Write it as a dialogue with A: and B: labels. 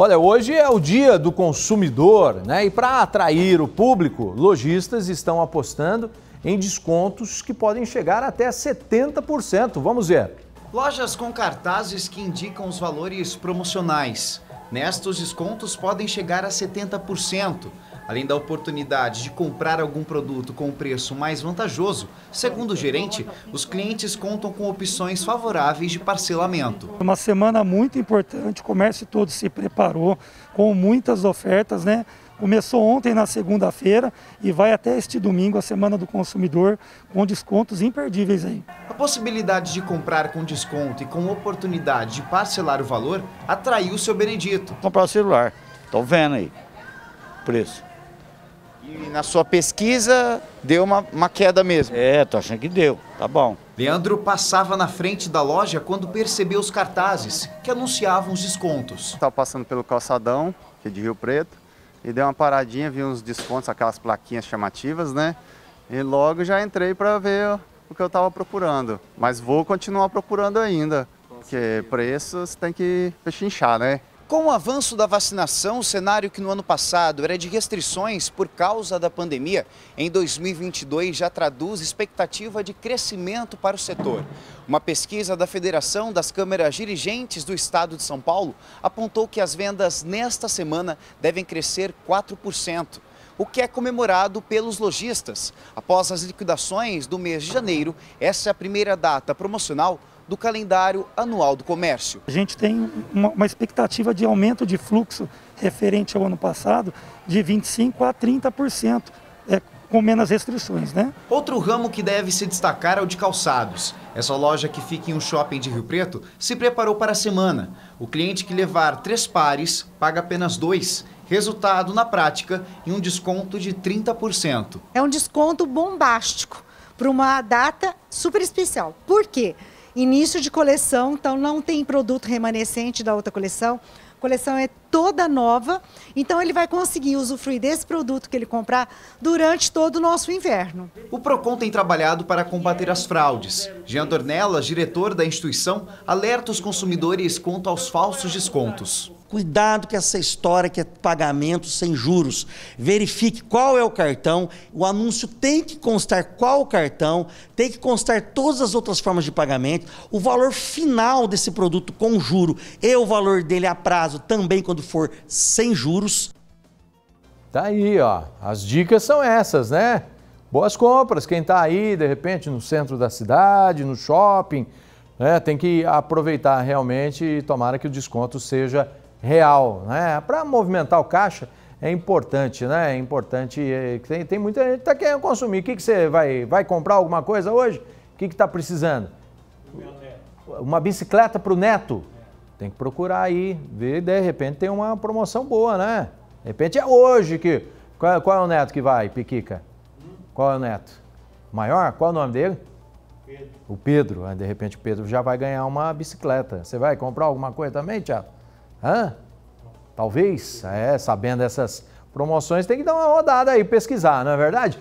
A: Olha, hoje é o dia do consumidor, né? E para atrair o público, lojistas estão apostando em descontos que podem chegar até 70%. Vamos ver.
B: Lojas com cartazes que indicam os valores promocionais. Nestos descontos podem chegar a 70%. Além da oportunidade de comprar algum produto com preço mais vantajoso, segundo o gerente, os clientes contam com opções favoráveis de parcelamento.
C: Uma semana muito importante, o comércio todo se preparou com muitas ofertas, né? Começou ontem na segunda-feira e vai até este domingo, a Semana do Consumidor, com descontos imperdíveis aí.
B: A possibilidade de comprar com desconto e com oportunidade de parcelar o valor atraiu o seu Benedito.
D: Comprar o celular, estou vendo aí, preço.
B: E na sua pesquisa deu uma, uma queda mesmo?
D: É, tô achando que deu, tá bom.
B: Leandro passava na frente da loja quando percebeu os cartazes que anunciavam os descontos.
E: Estava passando pelo calçadão, que é de Rio Preto, e dei uma paradinha, vi uns descontos, aquelas plaquinhas chamativas, né? E logo já entrei para ver o que eu estava procurando. Mas vou continuar procurando ainda, porque preços tem que pechinchar, né?
B: Com o avanço da vacinação, o cenário que no ano passado era de restrições por causa da pandemia, em 2022 já traduz expectativa de crescimento para o setor. Uma pesquisa da Federação das Câmeras Dirigentes do Estado de São Paulo apontou que as vendas nesta semana devem crescer 4% o que é comemorado pelos lojistas. Após as liquidações do mês de janeiro, essa é a primeira data promocional do calendário anual do comércio.
C: A gente tem uma, uma expectativa de aumento de fluxo referente ao ano passado de 25% a 30%. É, com menos restrições, né?
B: Outro ramo que deve se destacar é o de calçados. Essa loja que fica em um shopping de Rio Preto se preparou para a semana. O cliente que levar três pares paga apenas dois. Resultado, na prática, em um desconto de 30%.
F: É um desconto bombástico para uma data super especial. Por quê? Início de coleção, então não tem produto remanescente da outra coleção. Coleção é toda nova, então ele vai conseguir usufruir desse produto que ele comprar durante todo o nosso inverno.
B: O Procon tem trabalhado para combater as fraudes. Jean Dornelas, diretor da instituição, alerta os consumidores quanto aos falsos descontos.
G: Cuidado com essa história que é pagamento sem juros. Verifique qual é o cartão. O anúncio tem que constar qual o cartão, tem que constar todas as outras formas de pagamento, o valor final desse produto com juro e o valor dele a prazo também quando for sem juros.
A: Tá aí, ó. As dicas são essas, né? Boas compras. Quem está aí, de repente, no centro da cidade, no shopping, né? tem que aproveitar realmente e tomara que o desconto seja real, né? Para movimentar o caixa é importante, né? É importante. É, tem, tem muita gente que está querendo consumir. O que, que você vai, vai comprar alguma coisa hoje? O que está precisando? Uma bicicleta para o neto? Tem que procurar aí, ver, de repente tem uma promoção boa, né? De repente é hoje que. Qual, qual é o neto que vai, Piquica? Qual é o neto? Maior? Qual é o nome dele? Pedro. O Pedro. De repente o Pedro já vai ganhar uma bicicleta. Você vai comprar alguma coisa também, Tiago? Hã? Talvez, é, sabendo essas promoções, tem que dar uma rodada aí, pesquisar, não é verdade?